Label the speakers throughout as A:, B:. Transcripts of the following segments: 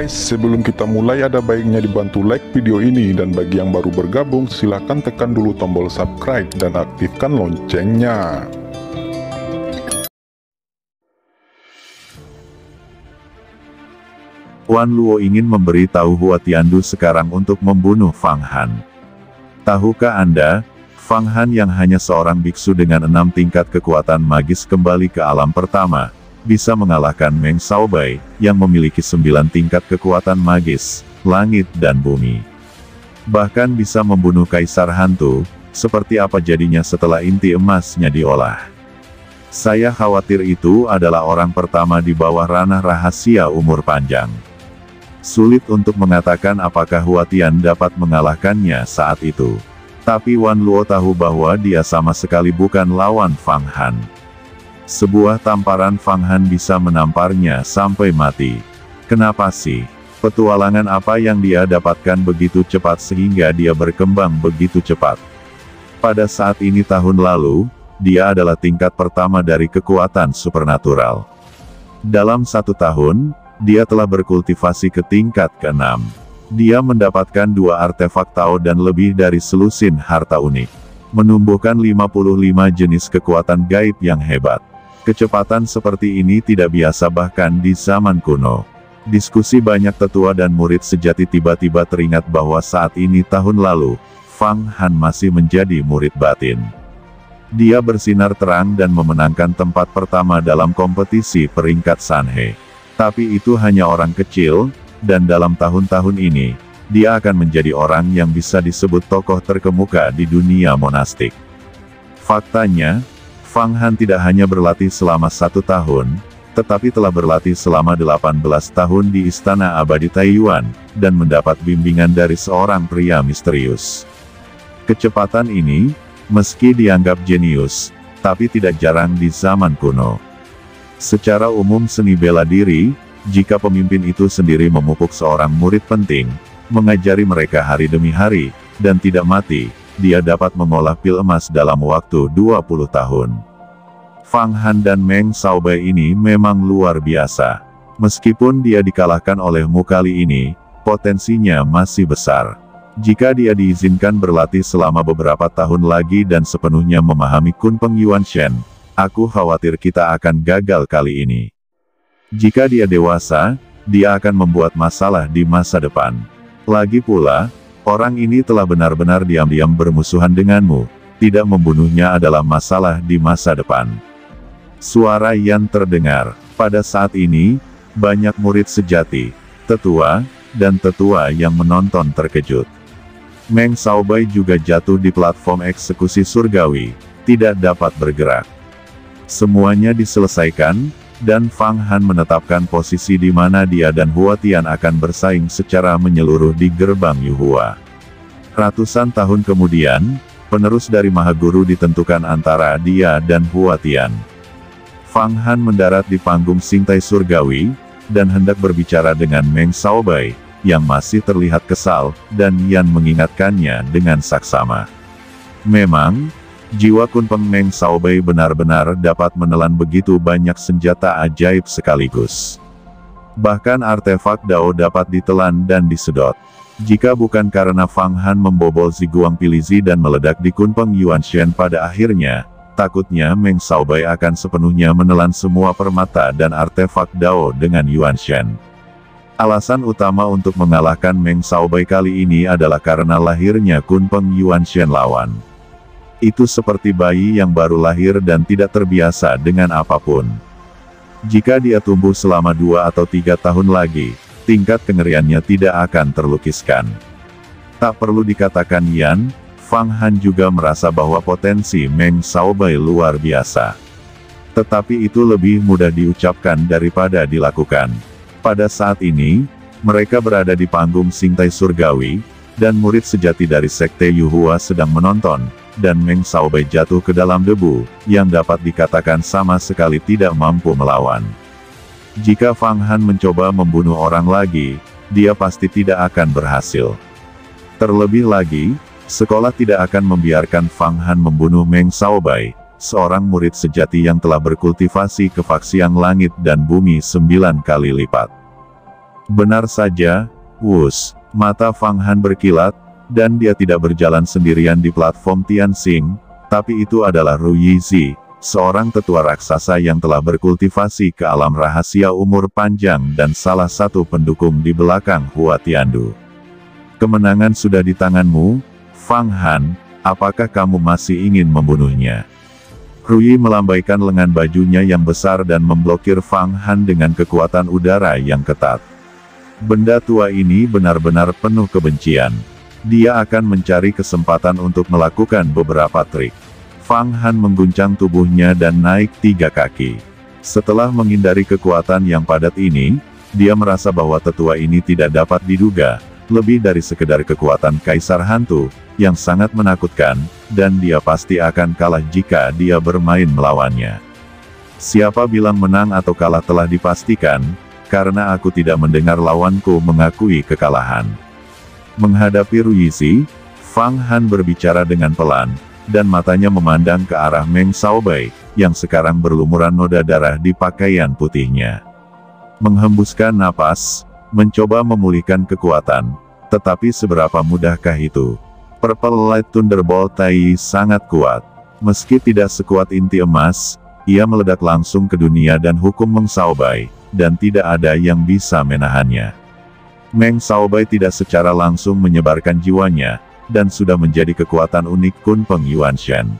A: guys, sebelum kita mulai ada baiknya dibantu like video ini dan bagi yang baru bergabung silahkan tekan dulu tombol subscribe dan aktifkan loncengnya.
B: Wan Luo ingin memberitahu Hua Tiandu sekarang untuk membunuh Fang Han. Tahukah Anda, Fang Han yang hanya seorang biksu dengan enam tingkat kekuatan magis kembali ke alam pertama, bisa mengalahkan Meng Xiaobai, yang memiliki sembilan tingkat kekuatan magis, langit dan bumi. Bahkan bisa membunuh Kaisar Hantu, seperti apa jadinya setelah inti emasnya diolah. Saya khawatir itu adalah orang pertama di bawah ranah rahasia umur panjang. Sulit untuk mengatakan apakah Huatian dapat mengalahkannya saat itu. Tapi Wan Luo tahu bahwa dia sama sekali bukan lawan Fang Han. Sebuah tamparan Fang Han bisa menamparnya sampai mati. Kenapa sih? Petualangan apa yang dia dapatkan begitu cepat sehingga dia berkembang begitu cepat? Pada saat ini tahun lalu, dia adalah tingkat pertama dari kekuatan supernatural. Dalam satu tahun, dia telah berkultivasi ke tingkat ke-6. Dia mendapatkan dua artefak Tao dan lebih dari selusin harta unik. Menumbuhkan 55 jenis kekuatan gaib yang hebat. Kecepatan seperti ini tidak biasa bahkan di zaman kuno. Diskusi banyak tetua dan murid sejati tiba-tiba teringat bahwa saat ini tahun lalu, Fang Han masih menjadi murid batin. Dia bersinar terang dan memenangkan tempat pertama dalam kompetisi peringkat Sanhe. Tapi itu hanya orang kecil, dan dalam tahun-tahun ini, dia akan menjadi orang yang bisa disebut tokoh terkemuka di dunia monastik. Faktanya, Fang Han tidak hanya berlatih selama satu tahun, tetapi telah berlatih selama 18 tahun di Istana Abadi Taiyuan, dan mendapat bimbingan dari seorang pria misterius. Kecepatan ini, meski dianggap jenius, tapi tidak jarang di zaman kuno. Secara umum seni bela diri, jika pemimpin itu sendiri memupuk seorang murid penting, mengajari mereka hari demi hari, dan tidak mati, dia dapat mengolah pil emas dalam waktu 20 tahun. Fang Han dan Meng Xiaobai ini memang luar biasa. Meskipun dia dikalahkan oleh Mu kali ini, potensinya masih besar. Jika dia diizinkan berlatih selama beberapa tahun lagi dan sepenuhnya memahami Kun Peng Yuan Shen, Aku khawatir kita akan gagal kali ini. Jika dia dewasa, dia akan membuat masalah di masa depan. Lagi pula, orang ini telah benar-benar diam-diam bermusuhan denganmu. Tidak membunuhnya adalah masalah di masa depan. Suara yang terdengar. Pada saat ini, banyak murid sejati, tetua, dan tetua yang menonton terkejut. Meng Xiaobai juga jatuh di platform eksekusi surgawi, tidak dapat bergerak. Semuanya diselesaikan, dan Fang Han menetapkan posisi di mana dia dan Hua Tian akan bersaing secara menyeluruh di gerbang Yuhua. Ratusan tahun kemudian, penerus dari Mahaguru ditentukan antara dia dan Hua Tian. Fang Han mendarat di panggung Singtai Surgawi, dan hendak berbicara dengan Meng Xiaobai, yang masih terlihat kesal, dan Yan mengingatkannya dengan saksama. Memang, Jiwa Kun Peng Meng Xiaobai benar-benar dapat menelan begitu banyak senjata ajaib sekaligus. Bahkan artefak Dao dapat ditelan dan disedot. Jika bukan karena Fang Han membobol Ziguang Pilizi dan meledak di Kun Peng Yuan Shen pada akhirnya, takutnya Meng Xiaobai akan sepenuhnya menelan semua permata dan artefak Dao dengan Yuan Shen. Alasan utama untuk mengalahkan Meng Xiaobai kali ini adalah karena lahirnya Kun Peng Yuan Shen lawan itu seperti bayi yang baru lahir dan tidak terbiasa dengan apa pun. Jika dia tumbuh selama dua atau tiga tahun lagi, tingkat kengeriannya tidak akan terlukiskan. Tak perlu dikatakan Yan, Fang Han juga merasa bahwa potensi Meng Xiaobai luar biasa. Tetapi itu lebih mudah diucapkan daripada dilakukan. Pada saat ini, mereka berada di panggung Singtai Surgawi, dan murid sejati dari Sekte Yuhua sedang menonton, dan Meng Xiaobai jatuh ke dalam debu, yang dapat dikatakan sama sekali tidak mampu melawan. Jika Fang Han mencoba membunuh orang lagi, dia pasti tidak akan berhasil. Terlebih lagi, sekolah tidak akan membiarkan Fang Han membunuh Meng Xiaobai, seorang murid sejati yang telah berkultivasi ke faksi yang langit dan bumi sembilan kali lipat. Benar saja, wus, mata Fang Han berkilat, dan dia tidak berjalan sendirian di platform Tianxing, tapi itu adalah Ru Yizi, seorang tetua raksasa yang telah berkultivasi ke alam rahasia umur panjang dan salah satu pendukung di belakang Hua Tiandu. Kemenangan sudah di tanganmu, Fang Han, apakah kamu masih ingin membunuhnya? Rui melambaikan lengan bajunya yang besar dan memblokir Fang Han dengan kekuatan udara yang ketat. Benda tua ini benar-benar penuh kebencian. Dia akan mencari kesempatan untuk melakukan beberapa trik. Fang Han mengguncang tubuhnya dan naik tiga kaki. Setelah menghindari kekuatan yang padat ini, dia merasa bahwa tetua ini tidak dapat diduga, lebih dari sekedar kekuatan kaisar hantu, yang sangat menakutkan, dan dia pasti akan kalah jika dia bermain melawannya. Siapa bilang menang atau kalah telah dipastikan, karena aku tidak mendengar lawanku mengakui kekalahan. Menghadapi Ruyizi, Fang Han berbicara dengan pelan, dan matanya memandang ke arah Meng Xiaobai, yang sekarang berlumuran noda darah di pakaian putihnya. Menghembuskan napas, mencoba memulihkan kekuatan, tetapi seberapa mudahkah itu? Purple Light Thunderbolt Tai sangat kuat. Meski tidak sekuat inti emas, ia meledak langsung ke dunia dan hukum Meng Xiaobai, dan tidak ada yang bisa menahannya. Meng Xiaobai tidak secara langsung menyebarkan jiwanya, dan sudah menjadi kekuatan unik Kun Peng Yuan Shen.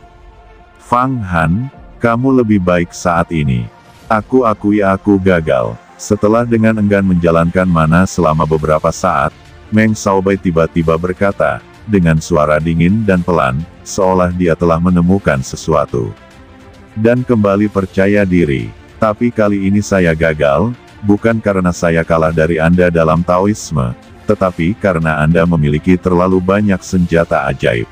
B: Fang Han, kamu lebih baik saat ini. Aku akui aku gagal. Setelah dengan enggan menjalankan mana selama beberapa saat, Meng Xiaobai tiba-tiba berkata, dengan suara dingin dan pelan, seolah dia telah menemukan sesuatu. Dan kembali percaya diri. Tapi kali ini saya gagal, bukan karena saya kalah dari Anda dalam Taoisme, tetapi karena Anda memiliki terlalu banyak senjata ajaib.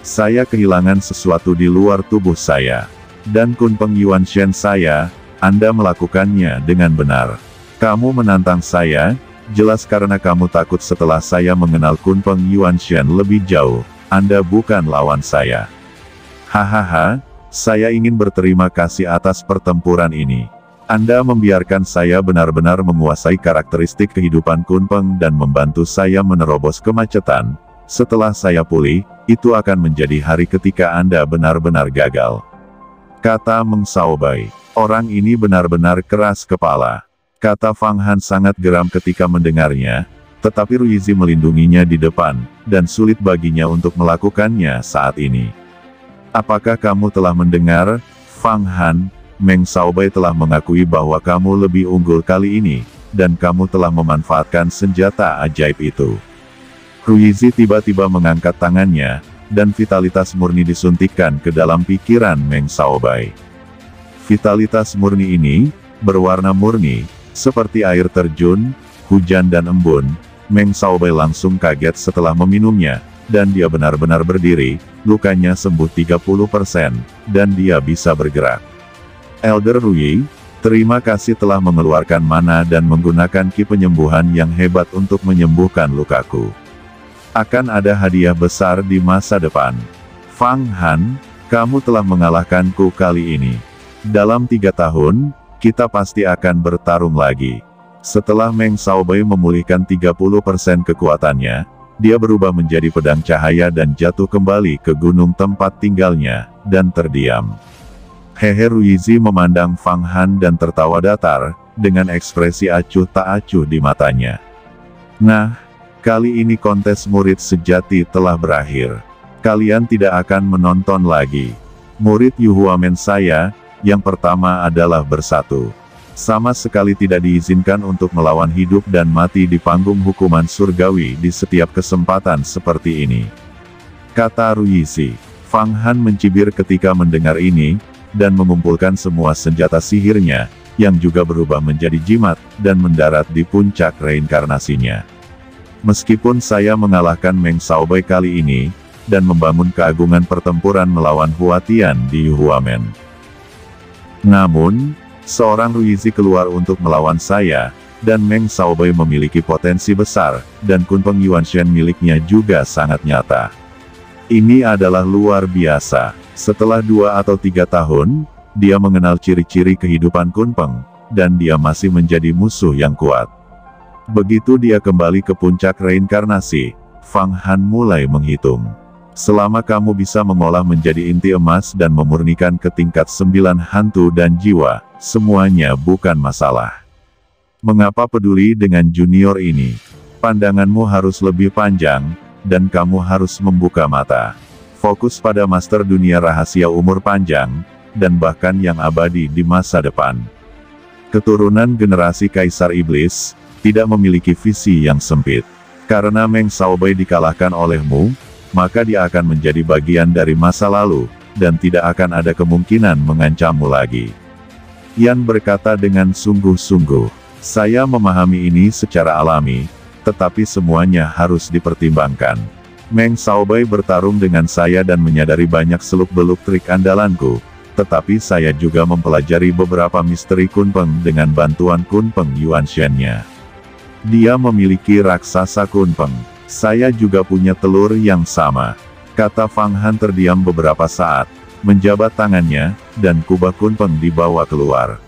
B: Saya kehilangan sesuatu di luar tubuh saya. Dan Kun Peng Yuan Shen saya, anda melakukannya dengan benar. Kamu menantang saya, jelas karena kamu takut setelah saya mengenal Kun Peng Yuan Shen lebih jauh, Anda bukan lawan saya. Hahaha, saya ingin berterima kasih atas pertempuran ini. Anda membiarkan saya benar-benar menguasai karakteristik kehidupan Kun Peng dan membantu saya menerobos kemacetan. Setelah saya pulih, itu akan menjadi hari ketika Anda benar-benar gagal. Kata Meng Xiaobai. Orang ini benar-benar keras kepala. Kata Fang Han sangat geram ketika mendengarnya, tetapi Ruizi melindunginya di depan, dan sulit baginya untuk melakukannya saat ini. Apakah kamu telah mendengar, Fang Han, Meng Xiaobai telah mengakui bahwa kamu lebih unggul kali ini, dan kamu telah memanfaatkan senjata ajaib itu. Ruizi tiba-tiba mengangkat tangannya, dan vitalitas murni disuntikkan ke dalam pikiran Meng Xiaobai. Vitalitas murni ini, berwarna murni, seperti air terjun, hujan dan embun, Meng Xiaobai langsung kaget setelah meminumnya, dan dia benar-benar berdiri, lukanya sembuh 30%, dan dia bisa bergerak. Elder Rui, terima kasih telah mengeluarkan mana dan menggunakan ki penyembuhan yang hebat untuk menyembuhkan lukaku. Akan ada hadiah besar di masa depan. Fang Han, kamu telah mengalahkanku kali ini. Dalam tiga tahun, kita pasti akan bertarung lagi. Setelah Meng Xiaobai memulihkan 30% kekuatannya, dia berubah menjadi pedang cahaya dan jatuh kembali ke gunung tempat tinggalnya, dan terdiam. Hehe Ruizi memandang Fang Han dan tertawa datar, dengan ekspresi acuh tak acuh di matanya. Nah, kali ini kontes murid sejati telah berakhir. Kalian tidak akan menonton lagi. Murid Yuhuamen saya, yang pertama adalah bersatu. Sama sekali tidak diizinkan untuk melawan hidup dan mati di panggung hukuman surgawi di setiap kesempatan seperti ini. Kata Ruyizi. Fang Han mencibir ketika mendengar ini, dan mengumpulkan semua senjata sihirnya, yang juga berubah menjadi jimat, dan mendarat di puncak reinkarnasinya. Meskipun saya mengalahkan Meng Xiaobai kali ini, dan membangun keagungan pertempuran melawan Huatian di Yuhuamen. Namun, seorang Ruizi keluar untuk melawan saya, dan Meng Xiaobai memiliki potensi besar, dan Kun Peng Yuanshen miliknya juga sangat nyata. Ini adalah luar biasa. Setelah dua atau tiga tahun, dia mengenal ciri-ciri kehidupan Kun Peng, dan dia masih menjadi musuh yang kuat. Begitu dia kembali ke puncak reinkarnasi, Fang Han mulai menghitung. Selama kamu bisa mengolah menjadi inti emas dan memurnikan ke tingkat sembilan hantu dan jiwa, semuanya bukan masalah. Mengapa peduli dengan junior ini? Pandanganmu harus lebih panjang, dan kamu harus membuka mata. Fokus pada master dunia rahasia umur panjang, dan bahkan yang abadi di masa depan. Keturunan generasi Kaisar Iblis, tidak memiliki visi yang sempit. Karena Meng Xiaobai dikalahkan olehmu, maka dia akan menjadi bagian dari masa lalu, dan tidak akan ada kemungkinan mengancammu lagi. Yan berkata dengan sungguh-sungguh, saya memahami ini secara alami, tetapi semuanya harus dipertimbangkan. Meng Xiaobai bertarung dengan saya dan menyadari banyak seluk-beluk trik andalanku, tetapi saya juga mempelajari beberapa misteri Kunpeng dengan bantuan Kunpeng Yuanshen-nya. Dia memiliki raksasa Kunpeng. Saya juga punya telur yang sama. Kata Fang Han terdiam beberapa saat, menjabat tangannya, dan kubah Kunpeng dibawa keluar.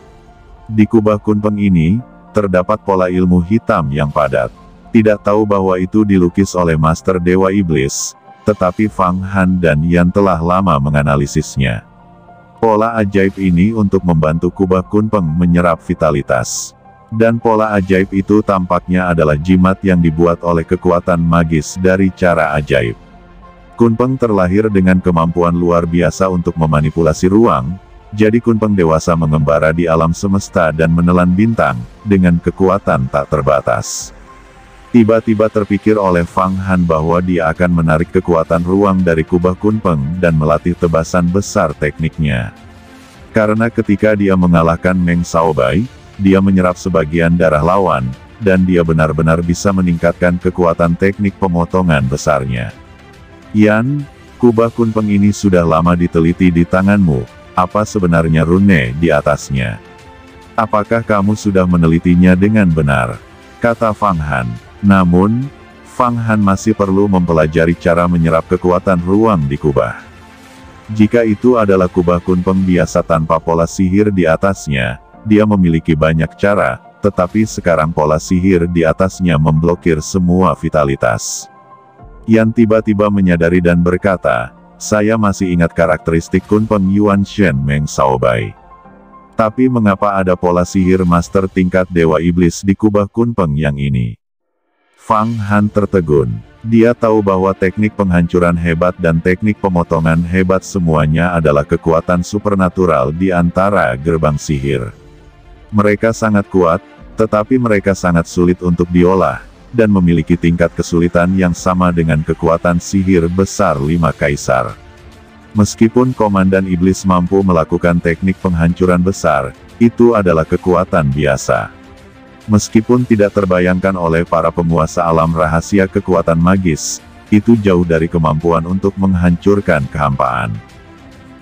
B: Di kubah Kunpeng ini, terdapat pola ilmu hitam yang padat tidak tahu bahwa itu dilukis oleh Master Dewa Iblis, tetapi Fang Han dan Yan telah lama menganalisisnya. Pola ajaib ini untuk membantu kubah Kunpeng menyerap vitalitas. Dan pola ajaib itu tampaknya adalah jimat yang dibuat oleh kekuatan magis dari cara ajaib. Kunpeng terlahir dengan kemampuan luar biasa untuk memanipulasi ruang, jadi Kunpeng dewasa mengembara di alam semesta dan menelan bintang, dengan kekuatan tak terbatas. Tiba-tiba terpikir oleh Fang Han bahwa dia akan menarik kekuatan ruang dari kubah Kunpeng dan melatih tebasan besar tekniknya. Karena ketika dia mengalahkan Meng Xiaobai, dia menyerap sebagian darah lawan, dan dia benar-benar bisa meningkatkan kekuatan teknik pemotongan besarnya. Yan, kubah Kunpeng ini sudah lama diteliti di tanganmu, apa sebenarnya rune di atasnya? Apakah kamu sudah menelitinya dengan benar? Kata Fang Han. Namun, Fang Han masih perlu mempelajari cara menyerap kekuatan ruang di kubah. Jika itu adalah kubah kunpeng biasa tanpa pola sihir di atasnya, dia memiliki banyak cara, tetapi sekarang pola sihir di atasnya memblokir semua vitalitas. Yan tiba-tiba menyadari dan berkata, saya masih ingat karakteristik kunpeng Yuan Shen Meng Xiaobai. Tapi mengapa ada pola sihir master tingkat Dewa Iblis di kubah kunpeng yang ini? Fang Han tertegun. Dia tahu bahwa teknik penghancuran hebat dan teknik pemotongan hebat semuanya adalah kekuatan supernatural di antara gerbang sihir. Mereka sangat kuat, tetapi mereka sangat sulit untuk diolah, dan memiliki tingkat kesulitan yang sama dengan kekuatan sihir besar lima kaisar. Meskipun Komandan Iblis mampu melakukan teknik penghancuran besar, itu adalah kekuatan biasa. Meskipun tidak terbayangkan oleh para penguasa alam rahasia kekuatan magis, itu jauh dari kemampuan untuk menghancurkan kehampaan.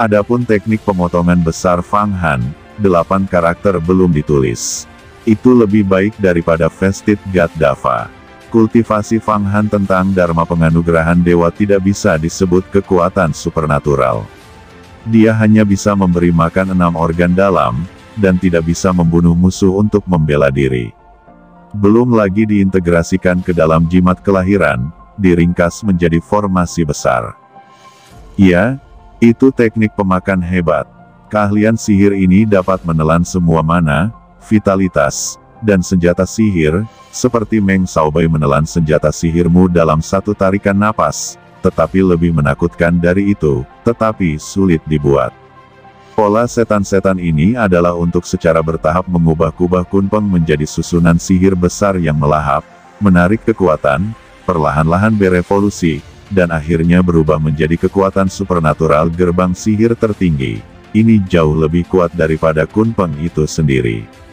B: Adapun teknik pemotongan besar Fang Han, delapan karakter belum ditulis. Itu lebih baik daripada Vested God Dava. Kultivasi Fang Han tentang Dharma penganugerahan dewa tidak bisa disebut kekuatan supernatural. Dia hanya bisa memberi makan enam organ dalam, dan tidak bisa membunuh musuh untuk membela diri. Belum lagi diintegrasikan ke dalam jimat kelahiran, diringkas menjadi formasi besar. Ya, itu teknik pemakan hebat. Keahlian sihir ini dapat menelan semua mana, vitalitas, dan senjata sihir, seperti Meng Xiaobai menelan senjata sihirmu dalam satu tarikan napas, tetapi lebih menakutkan dari itu, tetapi sulit dibuat. Pola setan-setan ini adalah untuk secara bertahap mengubah kubah kunpeng menjadi susunan sihir besar yang melahap, menarik kekuatan, perlahan-lahan berevolusi, dan akhirnya berubah menjadi kekuatan supernatural gerbang sihir tertinggi. Ini jauh lebih kuat daripada kunpeng itu sendiri.